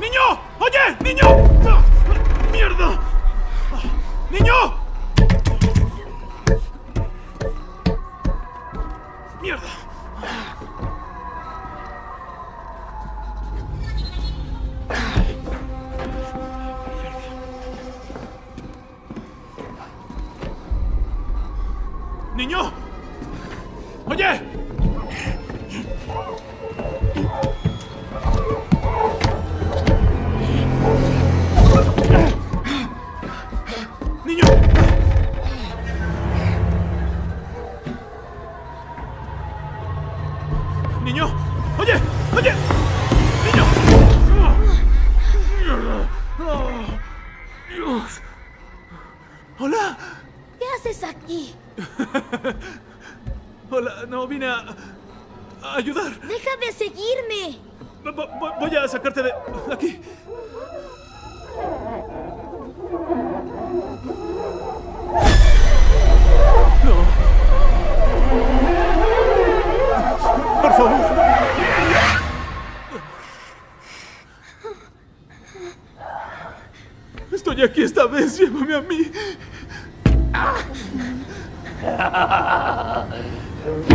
¡Niño! ¡Oye! ¡Niño! ¡Mierda! ¡Niño! ¡Mierda! ¡Niño! ¡Oye! ¡Niño! ¡Oye! ¡Oye! ¡Niño! ¡Dios! ¡Hola! ¿Qué haces aquí? Hola, no vine a, a ayudar. Deja de seguirme. Vo- vo- Voy a sacarte de aquí. Estoy aquí esta vez. Llévame a mí.